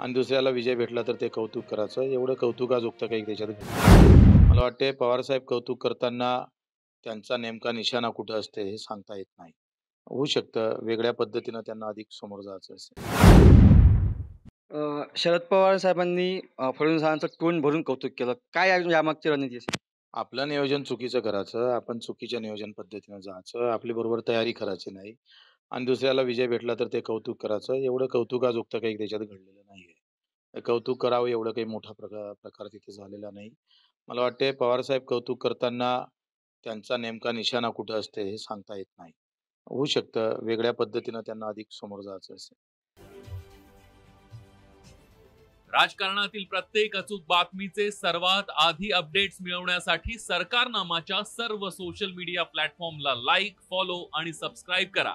आणि दुसऱ्याला विजय भेटला तर ते कौतुक करायचं. एवढं कौतुकाजोगत काही त्याच्यात. मला वाटते पवारसाहेब कौतुक करताना त्यांचा नेमका निशाणा कुठं असते हे सांगता येत नाही. होऊ शकतं वेगळ्या पद्धतीनं त्यांना अधिक समोर जायचं असेल. शरद पवार साहेबांनी फडणवीसांचं टोन भरून कौतुक केलं. काय यामागची रणनीती असेल? आपलं नियोजन चुकीचं करायचं आपण चुकीच्या नियोजन पद्धतीनं जायचं. आपली बरोबर तयारी करायची नाही. आणि दुसऱ्याला विजय भेटला तर ते कौतुक करायचं. एवढं कौतुकाजोगत काही त्याच्यात घडलेलं नाहीये. कौतुक करावं एवढं काही मोठा प्रकार प्रकार तिथे झालेला नाही. मला वाटते पवारसाहेब कौतुक करताना त्यांचा नेमका निशाणा कुठं असते हे सांगता येत नाही. होऊ शकतं. वेगळ्या पद्धतीनं त्यांना अधिक समोर जायचं असेल. राजकारणातील प्रत्येक अचूक बातमीचे सर्वात आधी अपडेट्स मिळवण्यासाठी सरकारनामाच्या सर्व सोशल मीडिया प्लॅटफॉर्मला लाईक फॉलो आणि सबस्क्राईब करा.